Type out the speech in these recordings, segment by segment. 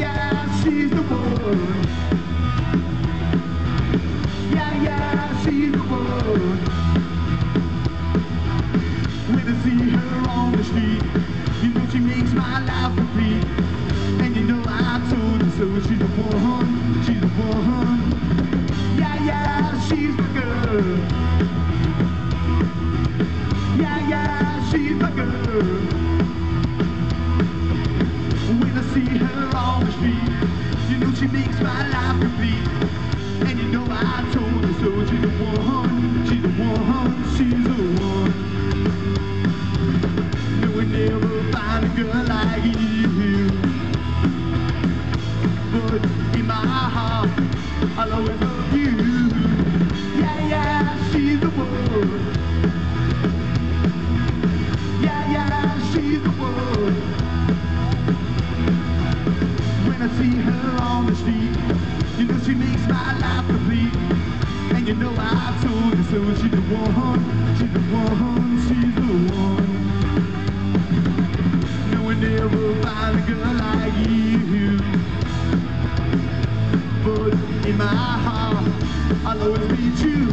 yeah, she's the one. Yeah, yeah, she's the one. When I see her on the street, you know she makes my life complete. And you know I her so, she's the one, she's the one. Yeah, yeah, she's girl. Yeah, yeah, she's the girl. See her on the street, you know she makes my life complete. And you know I told her so. She's the one, she's the one, she's the one. No, we never find a girl like you. But in my heart, I'll always see her on the street, you know she makes my life complete. And you know I told you so. She's the one, she's the one, she's the one. No one ever find a girl like you. But in my heart, I'll always be true.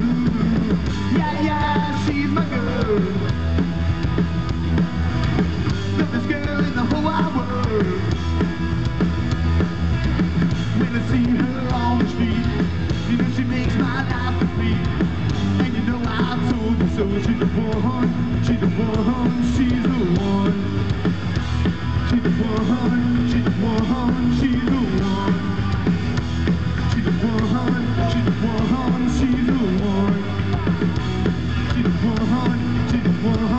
Yeah, yeah, So she's the one, she's the one, she's the one. She's the one, she's the one, she's the one. She's the one, she's the one, she's the one. She's the one, she's the one.